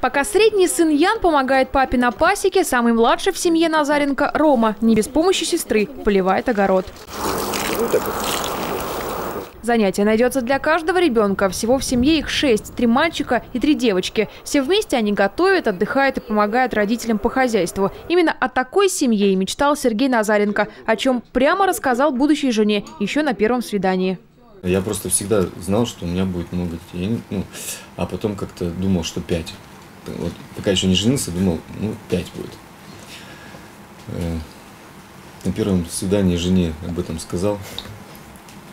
Пока средний сын Ян помогает папе на пасеке, самый младший в семье Назаренко Рома не без помощи сестры поливает огород. Занятие найдется для каждого ребенка. Всего в семье их шесть. Три мальчика и три девочки. Все вместе они готовят, отдыхают и помогают родителям по хозяйству. Именно о такой семье и мечтал Сергей Назаренко, о чем прямо рассказал будущей жене еще на первом свидании. Я просто всегда знал, что у меня будет много детей. Ну, а потом как-то думал, что пять. Вот, пока еще не женился, думал, ну, пять будет. Э, на первом свидании жене об этом сказал.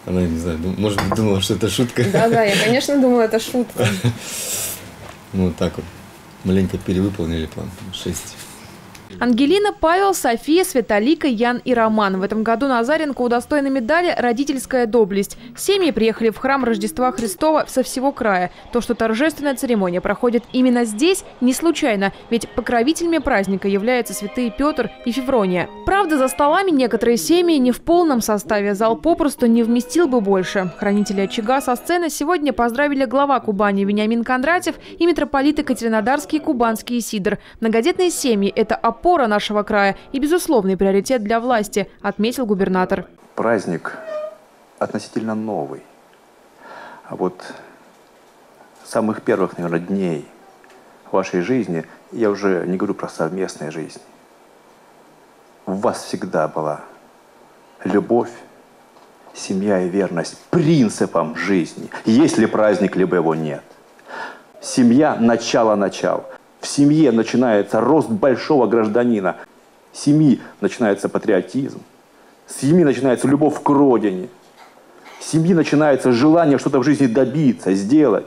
Она, не знаю, может быть, думала, что это шутка. Да-да, я, конечно, думала, это шутка. Ну, вот так вот. Маленько перевыполнили план. Шесть. Ангелина, Павел, София, Светолика, Ян и Роман. В этом году Назаренко удостоены медали «Родительская доблесть». Семьи приехали в храм Рождества Христова со всего края. То, что торжественная церемония проходит именно здесь, не случайно, ведь покровителями праздника являются святые Петр и Феврония. Правда, за столами некоторые семьи не в полном составе. Зал попросту не вместил бы больше. Хранители очага со сцены сегодня поздравили глава Кубани Вениамин Кондратьев и митрополиты Катеринодарский и Кубанский Сидор. Многодетные семьи – это опора опора нашего края и безусловный приоритет для власти, отметил губернатор. Праздник относительно новый. А вот самых первых, наверное, дней вашей жизни, я уже не говорю про совместную жизнь, у вас всегда была любовь, семья и верность принципам жизни. Есть ли праздник, либо его нет. Семья – начало-начал. В семье начинается рост большого гражданина. В семьи начинается патриотизм. С семьи начинается любовь к родине. С семьи начинается желание что-то в жизни добиться, сделать.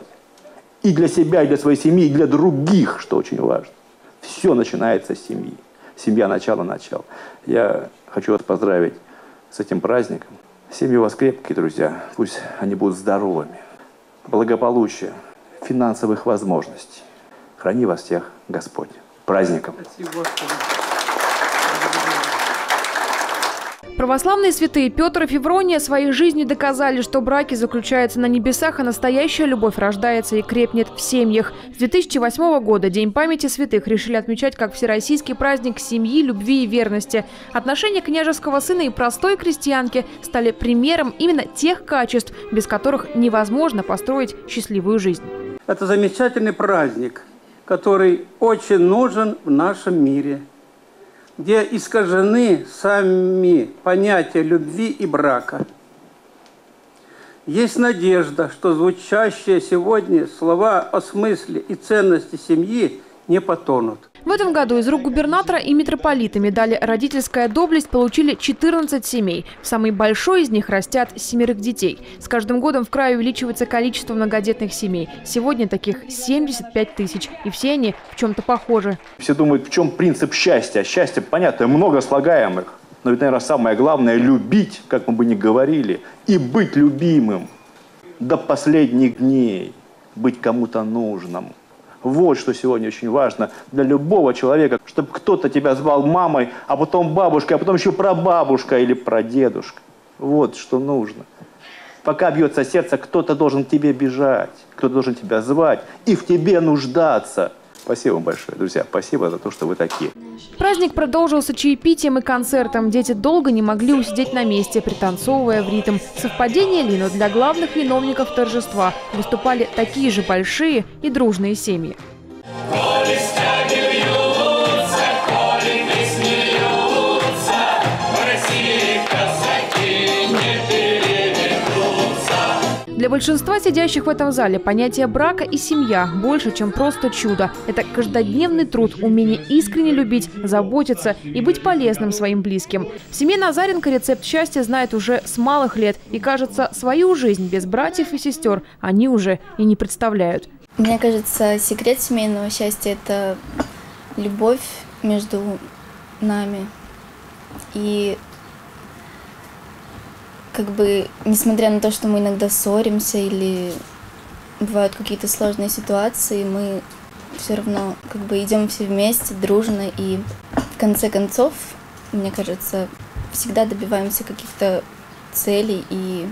И для себя, и для своей семьи, и для других, что очень важно. Все начинается с семьи. Семья – начало-начал. Я хочу вас поздравить с этим праздником. Семьи у вас крепкие, друзья. Пусть они будут здоровыми. Благополучия, финансовых возможностей. Храни вас всех Господь. Праздником! Православные святые Петр и Феврония своей жизнью доказали, что браки заключаются на небесах, а настоящая любовь рождается и крепнет в семьях. С 2008 года День памяти святых решили отмечать как всероссийский праздник семьи, любви и верности. Отношения княжеского сына и простой крестьянки стали примером именно тех качеств, без которых невозможно построить счастливую жизнь. Это замечательный праздник – который очень нужен в нашем мире, где искажены сами понятия любви и брака. Есть надежда, что звучащие сегодня слова о смысле и ценности семьи не потонут. В этом году из рук губернатора и митрополита медали «Родительская доблесть» получили 14 семей. Самый большой из них растят семерых детей. С каждым годом в крае увеличивается количество многодетных семей. Сегодня таких 75 тысяч. И все они в чем-то похожи. Все думают, в чем принцип счастья. Счастье, понятно, много слагаемых. Но ведь, наверное, самое главное – любить, как мы бы ни говорили, и быть любимым до последних дней, быть кому-то нужным. Вот что сегодня очень важно для любого человека, чтобы кто-то тебя звал мамой, а потом бабушкой, а потом еще прабабушка или прадедушка. Вот что нужно. Пока бьется сердце, кто-то должен к тебе бежать, кто-то должен тебя звать и в тебе нуждаться. Спасибо вам большое, друзья. Спасибо за то, что вы такие. Праздник продолжился чаепитием и концертом. Дети долго не могли усидеть на месте, пританцовывая в ритм. Совпадение ли, но для главных виновников торжества выступали такие же большие и дружные семьи. Для большинства сидящих в этом зале понятие брака и семья больше, чем просто чудо. Это каждодневный труд, умение искренне любить, заботиться и быть полезным своим близким. В семье Назаренко рецепт счастья знает уже с малых лет. И, кажется, свою жизнь без братьев и сестер они уже и не представляют. Мне кажется, секрет семейного счастья – это любовь между нами. И как бы, несмотря на то, что мы иногда ссоримся или бывают какие-то сложные ситуации, мы все равно как бы идем все вместе, дружно, и в конце концов, мне кажется, всегда добиваемся каких-то целей и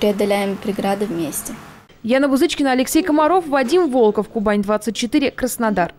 преодоляем преграды вместе. Яна Бузычкина, Алексей Комаров, Вадим Волков, Кубань 24, Краснодар.